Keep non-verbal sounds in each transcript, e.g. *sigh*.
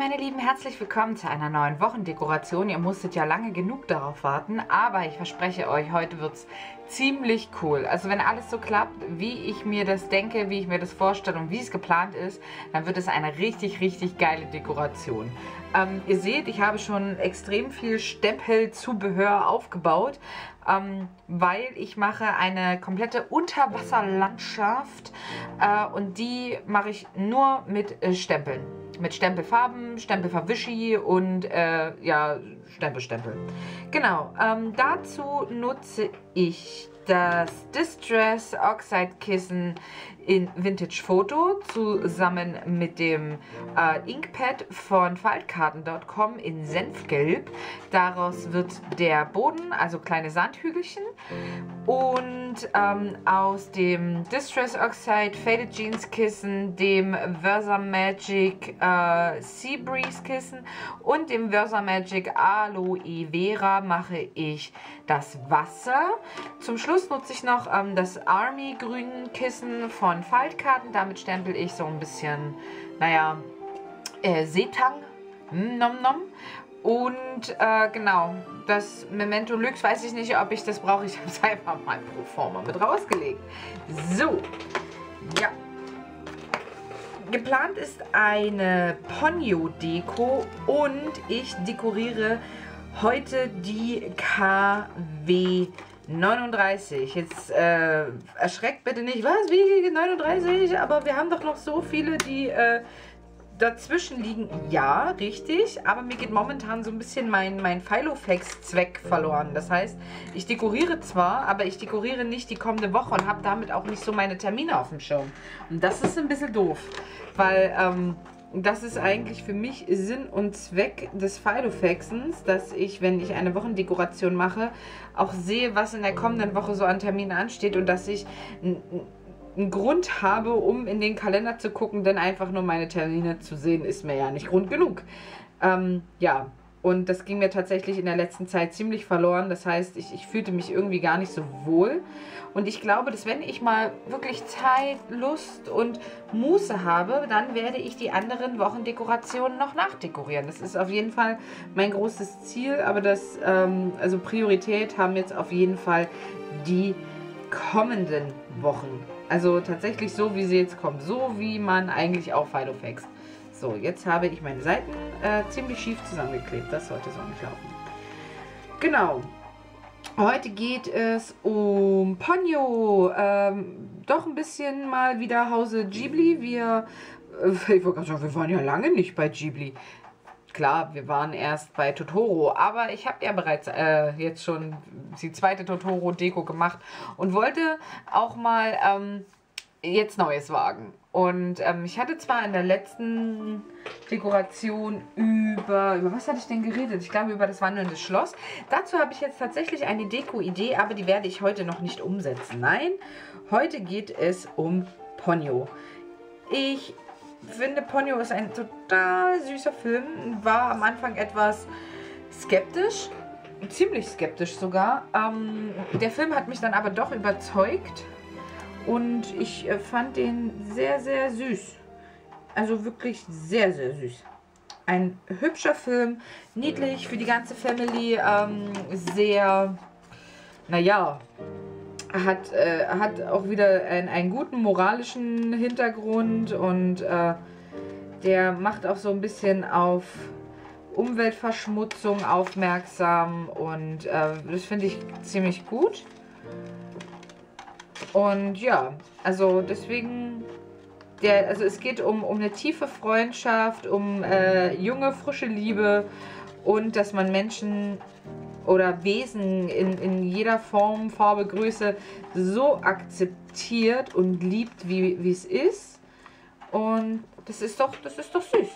meine Lieben, herzlich willkommen zu einer neuen Wochendekoration. Ihr musstet ja lange genug darauf warten, aber ich verspreche euch, heute wird es ziemlich cool. Also wenn alles so klappt, wie ich mir das denke, wie ich mir das vorstelle und wie es geplant ist, dann wird es eine richtig, richtig geile Dekoration. Ähm, ihr seht, ich habe schon extrem viel Stempelzubehör aufgebaut, ähm, weil ich mache eine komplette Unterwasserlandschaft äh, und die mache ich nur mit äh, Stempeln mit Stempelfarben, Stempelverwischi und äh, ja, Stempelstempel. Genau, ähm, dazu nutze ich das Distress Oxide Kissen in Vintage Photo zusammen mit dem äh, Inkpad von Faltkarten.com in Senfgelb. Daraus wird der Boden, also kleine Sandhügelchen. Und ähm, aus dem Distress Oxide Faded Jeans Kissen, dem Versa Magic äh, Sea Breeze Kissen und dem Versa Magic Aloe Vera mache ich das Wasser. Zum Schluss nutze ich noch ähm, das Army Grün Kissen von Faltkarten. Damit stempel ich so ein bisschen, naja, äh, Seetang. Hm, nom nom. Und äh, genau, das Memento Lux weiß ich nicht, ob ich das brauche. Ich habe es einfach mal pro forma mit rausgelegt. So, ja. Geplant ist eine Ponyo-Deko und ich dekoriere heute die KW 39. Jetzt äh, erschreckt bitte nicht. Was? Wie 39? Aber wir haben doch noch so viele, die äh, dazwischen liegen. Ja, richtig. Aber mir geht momentan so ein bisschen mein, mein Filofax-Zweck verloren. Das heißt, ich dekoriere zwar, aber ich dekoriere nicht die kommende Woche und habe damit auch nicht so meine Termine auf dem Schirm. Und das ist ein bisschen doof. Weil, ähm, das ist eigentlich für mich Sinn und Zweck des Filofaxens, dass ich, wenn ich eine Wochendekoration mache, auch sehe, was in der kommenden Woche so an Terminen ansteht und dass ich einen Grund habe, um in den Kalender zu gucken, denn einfach nur meine Termine zu sehen, ist mir ja nicht Grund genug. Ähm, ja, und das ging mir tatsächlich in der letzten Zeit ziemlich verloren. Das heißt, ich, ich fühlte mich irgendwie gar nicht so wohl. Und ich glaube, dass wenn ich mal wirklich Zeit, Lust und Muße habe, dann werde ich die anderen Wochendekorationen noch nachdekorieren. Das ist auf jeden Fall mein großes Ziel. Aber das, ähm, also Priorität haben jetzt auf jeden Fall die kommenden Wochen. Also tatsächlich so, wie sie jetzt kommen. So, wie man eigentlich auch Filofax so, jetzt habe ich meine Seiten äh, ziemlich schief zusammengeklebt. Das sollte so nicht laufen. Genau. Heute geht es um Ponyo. Ähm, doch ein bisschen mal wieder Hause Ghibli. Wir, äh, ich wollte sagen, wir waren ja lange nicht bei Ghibli. Klar, wir waren erst bei Totoro, aber ich habe ja bereits äh, jetzt schon die zweite Totoro-Deko gemacht und wollte auch mal ähm, jetzt Neues wagen. Und ähm, ich hatte zwar in der letzten Dekoration über, über was hatte ich denn geredet? Ich glaube über das wandelnde Schloss. Dazu habe ich jetzt tatsächlich eine Deko-Idee, aber die werde ich heute noch nicht umsetzen. Nein, heute geht es um Ponyo. Ich finde Ponyo ist ein total süßer Film. War am Anfang etwas skeptisch, ziemlich skeptisch sogar. Ähm, der Film hat mich dann aber doch überzeugt und ich äh, fand den sehr, sehr süß. Also wirklich sehr, sehr süß. Ein hübscher Film, niedlich für die ganze Family, ähm, sehr, naja, hat, äh, hat auch wieder ein, einen guten moralischen Hintergrund und äh, der macht auch so ein bisschen auf Umweltverschmutzung aufmerksam und äh, das finde ich ziemlich gut. Und ja, also deswegen, der, also es geht um, um eine tiefe Freundschaft, um äh, junge, frische Liebe und dass man Menschen oder Wesen in, in jeder Form, Farbe, Größe so akzeptiert und liebt, wie, es ist. Und das ist doch, das ist doch süß,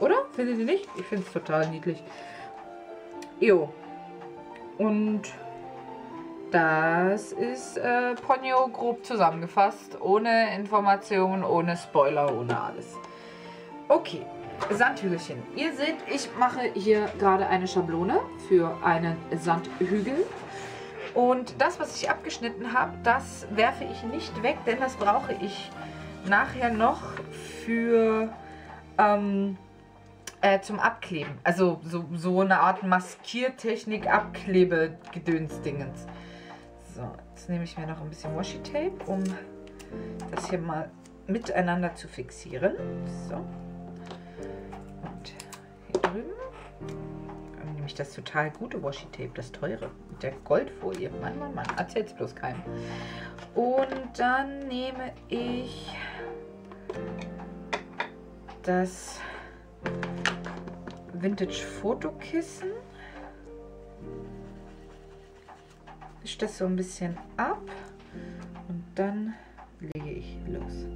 oder? Findet ihr nicht? Ich finde es total niedlich. Jo. Und das ist äh, Ponyo grob zusammengefasst, ohne Informationen, ohne Spoiler, ohne alles. Okay, Sandhügelchen. Ihr seht, ich mache hier gerade eine Schablone für einen Sandhügel. Und das, was ich abgeschnitten habe, das werfe ich nicht weg, denn das brauche ich nachher noch für ähm, äh, zum Abkleben. Also so, so eine Art Maskiertechnik, Abklebe-Gedöns-Dingens. So, jetzt nehme ich mir noch ein bisschen Washi-Tape, um das hier mal miteinander zu fixieren. So. Und hier drüben nämlich das total gute Washi-Tape, das teure, mit der Goldfolie. Mann, Mann, Mann, erzähl's bloß keinem. Und dann nehme ich das Vintage Ich das so ein bisschen ab und dann lege ich los.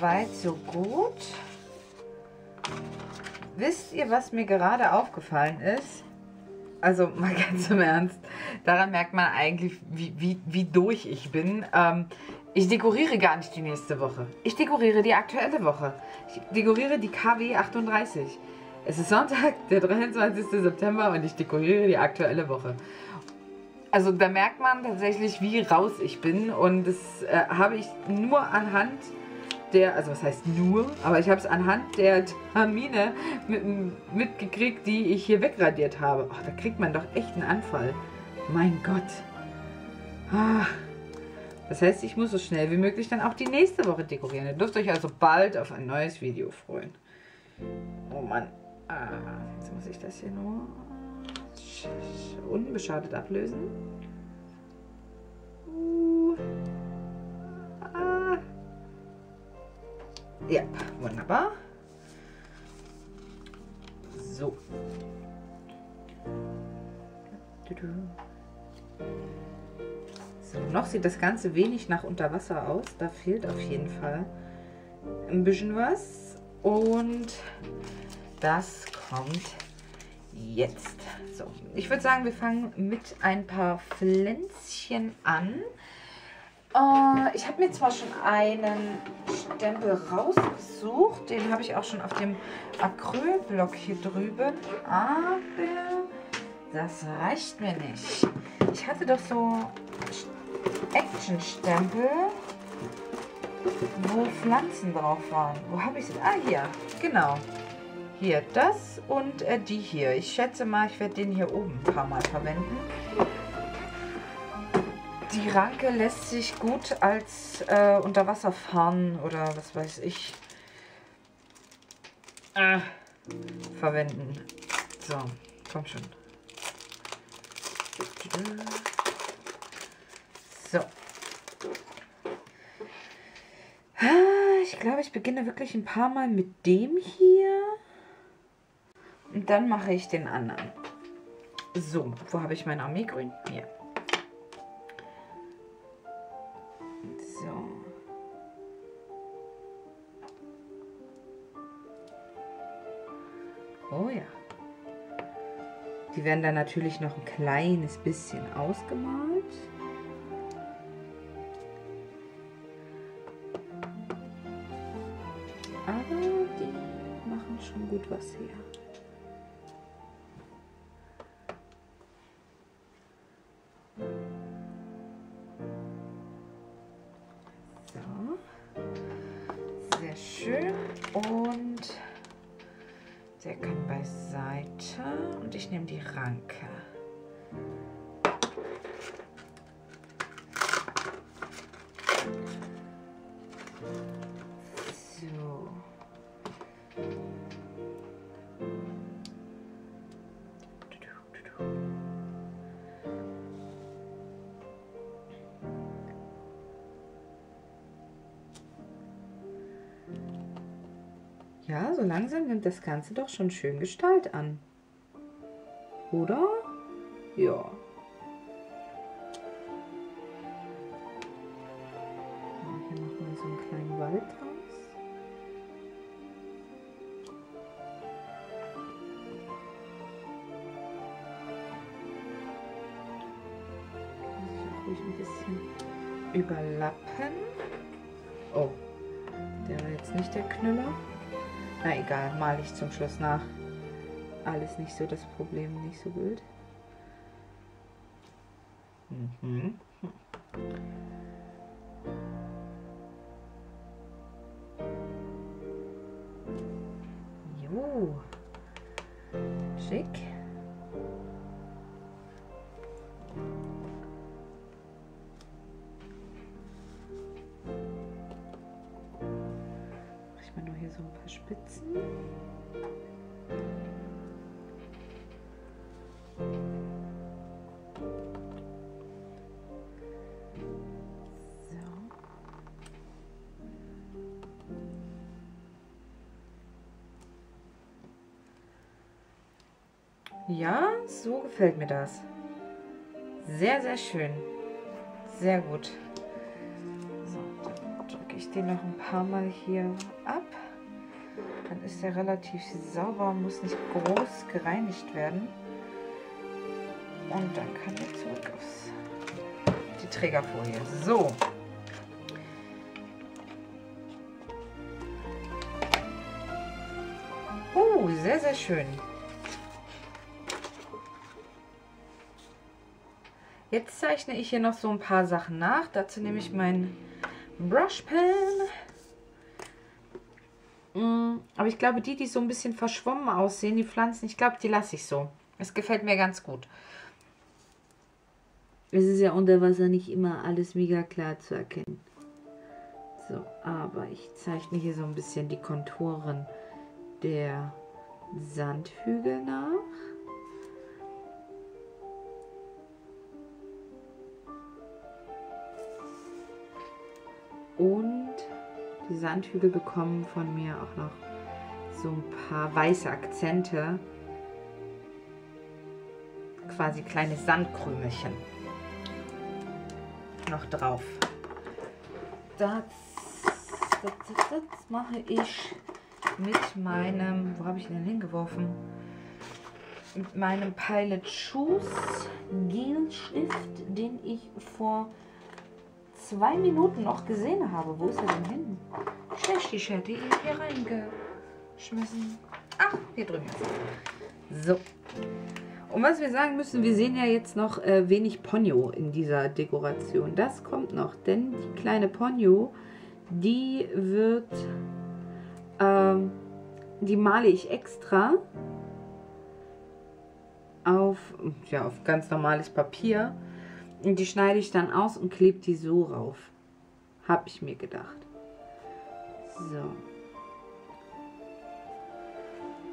Soweit, so gut. Wisst ihr, was mir gerade aufgefallen ist? Also *laughs* mal ganz im Ernst. Daran merkt man eigentlich, wie, wie, wie durch ich bin. Ähm, ich dekoriere gar nicht die nächste Woche. Ich dekoriere die aktuelle Woche. Ich dekoriere die KW 38. Es ist Sonntag, *laughs* der 23. September und ich dekoriere die aktuelle Woche. Also da merkt man tatsächlich, wie raus ich bin und das äh, habe ich nur anhand der, also was heißt nur, aber ich habe es anhand der Termine mit, mitgekriegt, die ich hier wegradiert habe. Ach, da kriegt man doch echt einen Anfall. Mein Gott. Ah. Das heißt, ich muss so schnell wie möglich dann auch die nächste Woche dekorieren. Ihr dürft euch also bald auf ein neues Video freuen. Oh Mann. Ah, jetzt muss ich das hier nur unbeschadet ablösen. Uh. Ja, wunderbar. So. So, noch sieht das Ganze wenig nach Unterwasser aus. Da fehlt auf jeden Fall ein bisschen was. Und das kommt jetzt. So, ich würde sagen, wir fangen mit ein paar Pflänzchen an. Uh, ich habe mir zwar schon einen Stempel rausgesucht, den habe ich auch schon auf dem Acrylblock hier drüben, aber das reicht mir nicht. Ich hatte doch so Action-Stempel, wo Pflanzen drauf waren. Wo habe ich sie? Ah, hier, genau. Hier, das und äh, die hier. Ich schätze mal, ich werde den hier oben ein paar Mal verwenden. Die Ranke lässt sich gut als äh, Unterwasserfahren oder was weiß ich äh, verwenden. So, komm schon. So. Ah, ich glaube, ich beginne wirklich ein paar Mal mit dem hier. Und dann mache ich den anderen. So, wo habe ich mein Armeegrün? Hier. Werden dann natürlich noch ein kleines bisschen ausgemalt. Aber die machen schon gut was her. So. Sehr schön. Und der kann beiseite. Und ich nehme die Ranke. Langsam nimmt das Ganze doch schon schön Gestalt an. Oder? Ja. Hier wir so einen kleinen Wald draus. Kann sich auch ruhig ein bisschen überlappen. Oh, der war jetzt nicht der Knüller. Na egal, male ich zum Schluss nach. Alles nicht so das Problem, nicht so wild. Mhm. Jo. Schick. Ja, so gefällt mir das. Sehr, sehr schön. Sehr gut. So, dann drücke ich den noch ein paar Mal hier ab. Dann ist er relativ sauber, muss nicht groß gereinigt werden. Und dann kann er zurück aufs die Trägerfolie. So. Oh, sehr, sehr schön. Jetzt zeichne ich hier noch so ein paar Sachen nach. Dazu nehme ich meinen Brushpen. Mm, Aber ich glaube, die, die so ein bisschen verschwommen aussehen, die Pflanzen, ich glaube, die lasse ich so. Es gefällt mir ganz gut. Es ist ja unter Wasser nicht immer alles mega klar zu erkennen. So, aber ich zeichne hier so ein bisschen die Konturen der Sandhügel nach. Und die Sandhügel bekommen von mir auch noch so ein paar weiße Akzente. Quasi kleine Sandkrümelchen noch drauf. Das, das, das, das mache ich mit meinem, wo habe ich den hingeworfen? Mit meinem Pilot Shoes Gelstift, den ich vor zwei Minuten noch gesehen habe. Wo ist er denn hin? Schlecht, ich hätte ihn hier reingeschmissen. Ach, hier drüben ist er. So. Und was wir sagen müssen, wir sehen ja jetzt noch äh, wenig Ponyo in dieser Dekoration. Das kommt noch, denn die kleine Ponyo, die wird, ähm, die male ich extra auf, ja, auf ganz normales Papier. Und die schneide ich dann aus und klebe die so rauf. Habe ich mir gedacht. So.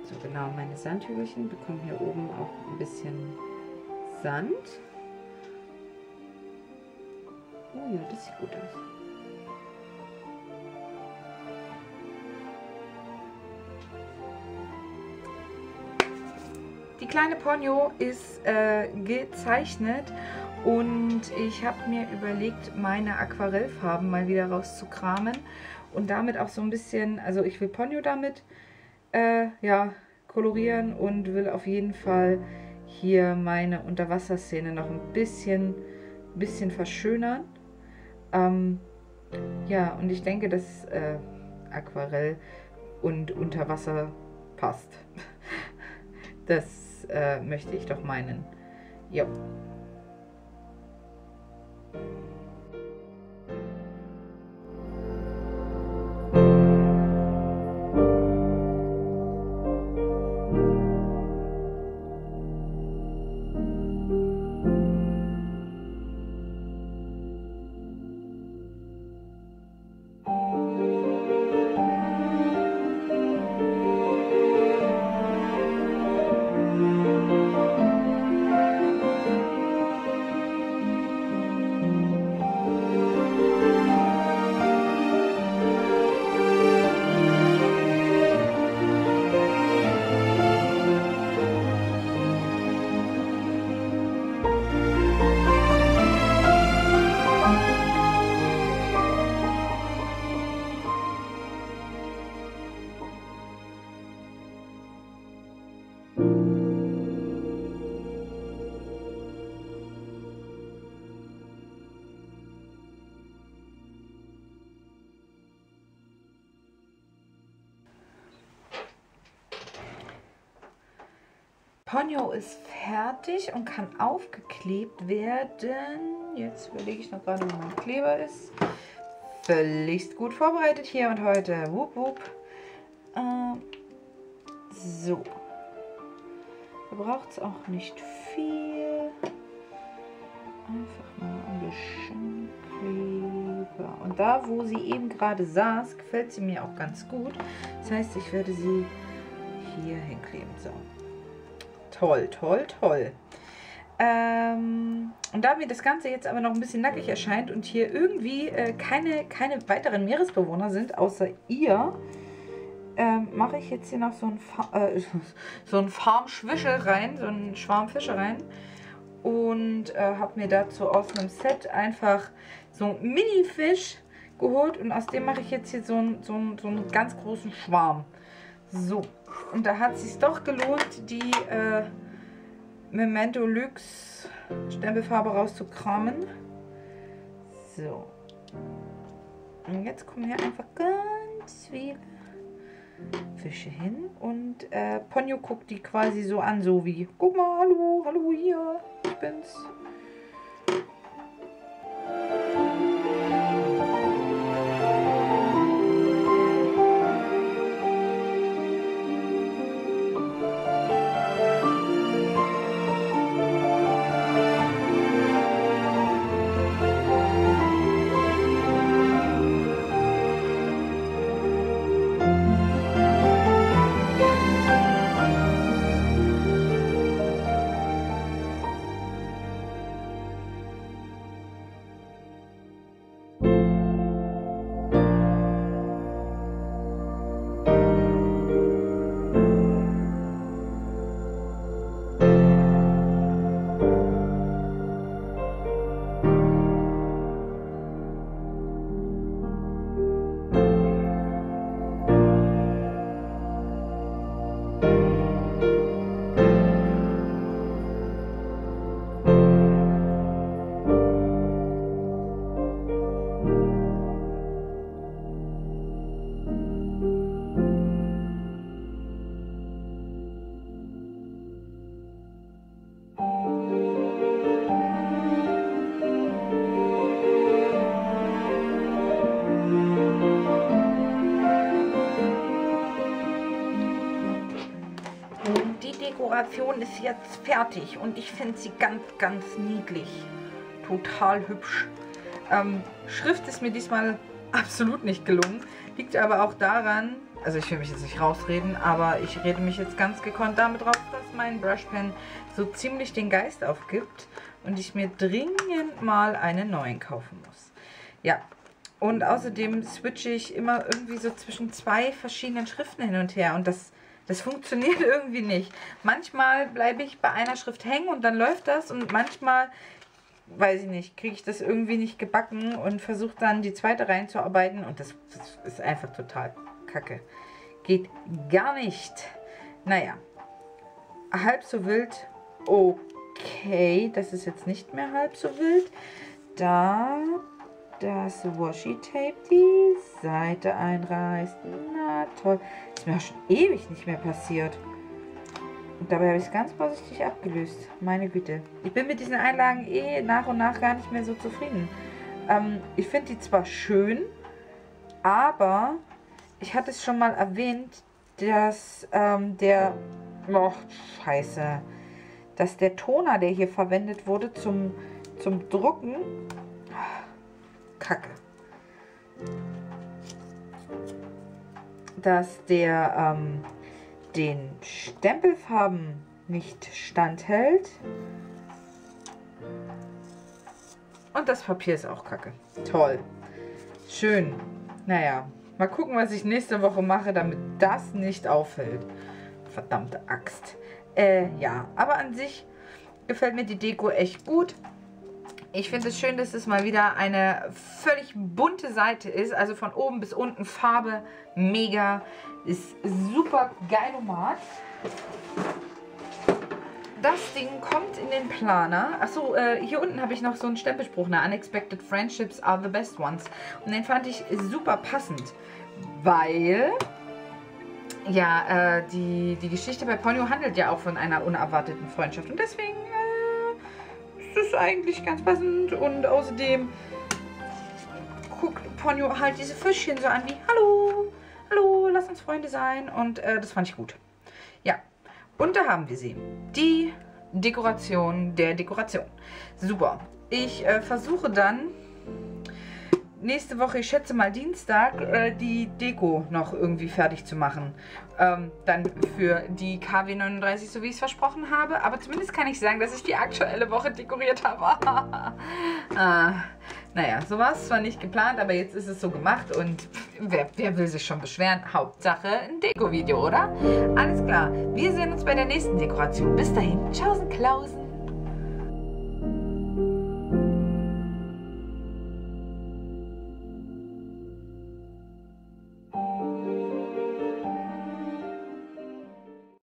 So genau, meine Sandhügelchen bekommen hier oben auch ein bisschen Sand. Oh ja, das sieht gut aus. Die kleine Ponyo ist äh, gezeichnet und ich habe mir überlegt, meine Aquarellfarben mal wieder rauszukramen und damit auch so ein bisschen, also ich will Ponyo damit äh, ja, kolorieren und will auf jeden Fall hier meine Unterwasserszene noch ein bisschen, bisschen verschönern. Ähm, ja, und ich denke, dass äh, Aquarell und Unterwasser passt. *laughs* Das äh, möchte ich doch meinen. Ja. Ponyo ist fertig und kann aufgeklebt werden. Jetzt überlege ich noch gerade, wo mein Kleber ist. Völlig gut vorbereitet hier und heute. Wupp, wupp. Ähm, so. Da braucht es auch nicht viel. Einfach mal ein bisschen Kleber. Und da, wo sie eben gerade saß, gefällt sie mir auch ganz gut. Das heißt, ich werde sie hier hinkleben. So. Toll, toll, toll. Ähm, und da mir das Ganze jetzt aber noch ein bisschen nackig erscheint und hier irgendwie äh, keine, keine weiteren Meeresbewohner sind, außer ihr, ähm, mache ich jetzt hier noch so ein, äh, *laughs* so ein Farm Schwische rein, so einen Schwarm Fische rein. Und äh, habe mir dazu aus einem Set einfach so einen Mini-Fisch geholt. Und aus dem mache ich jetzt hier so einen, so, einen, so einen ganz großen Schwarm. So, und da hat es sich doch gelohnt, die äh, Memento Lux Stempelfarbe rauszukramen. So. Und jetzt kommen hier einfach ganz viele Fische hin. Und äh, Ponyo guckt die quasi so an, so wie, guck mal, hallo, hallo hier, ich bin's. Ist jetzt fertig und ich finde sie ganz, ganz niedlich. Total hübsch. Ähm, Schrift ist mir diesmal *laughs* absolut nicht gelungen. Liegt aber auch daran, also ich will mich jetzt nicht rausreden, aber ich rede mich jetzt ganz gekonnt damit raus, dass mein Brushpen so ziemlich den Geist aufgibt und ich mir dringend mal einen neuen kaufen muss. Ja, und außerdem switche ich immer irgendwie so zwischen zwei verschiedenen Schriften hin und her und das Das funktioniert *laughs* irgendwie nicht. Manchmal bleibe ich bei einer Schrift hängen und dann läuft das und manchmal, weiß ich nicht, kriege ich das irgendwie nicht gebacken und versuche dann die zweite reinzuarbeiten und das, das ist einfach total kacke. Geht gar nicht. Naja, halb so wild. Okay, das ist jetzt nicht mehr halb so wild. Da das Washi-Tape die Seite einreißt. Na toll. Ist mir auch schon ewig nicht mehr passiert. Und dabei habe ich es ganz vorsichtig abgelöst. Meine Güte. Ich bin mit diesen Einlagen eh nach und nach gar nicht mehr so zufrieden. Ähm, ich finde die zwar schön, aber ich hatte es schon mal erwähnt, dass ähm, der... Oh, scheiße. Dass der Toner, der hier verwendet wurde zum, zum Drucken, Kacke. Dass der ähm, den Stempelfarben nicht standhält. Und das Papier ist auch kacke. Toll. Schön. Naja, mal gucken, was ich nächste Woche mache, damit das nicht auffällt. Verdammte Axt. Äh, ja, aber an sich gefällt mir die Deko echt gut. Ich finde es schön, dass es mal wieder eine völlig bunte Seite ist. Also von oben bis unten Farbe mega. Ist super geilomat. Das Ding kommt in den Planer. Achso, äh, hier unten habe ich noch so einen Stempelspruch. Ne? Unexpected Friendships are the best ones. Und den fand ich super passend. Weil... Ja, äh, die, die Geschichte bei Ponyo handelt ja auch von einer unerwarteten Freundschaft. Und deswegen ist eigentlich ganz passend. Und außerdem guckt Ponyo halt diese Fischchen so an wie Hallo, hallo, lass uns Freunde sein. Und äh, das fand ich gut. Ja, und da haben wir sie. Die Dekoration der Dekoration. Super. Ich äh, versuche dann nächste Woche, ich schätze mal Dienstag, äh, die Deko noch irgendwie fertig zu machen. Ähm, dann für die KW 39, so wie ich es versprochen habe. Aber zumindest kann ich sagen, dass ich die aktuelle Woche dekoriert habe. *laughs* ah, naja, so war es zwar nicht geplant, aber jetzt ist es so gemacht und wer, wer will sich schon beschweren? Hauptsache ein Deko-Video, oder? Alles klar, wir sehen uns bei der nächsten Dekoration. Bis dahin, tschaußen Klausen.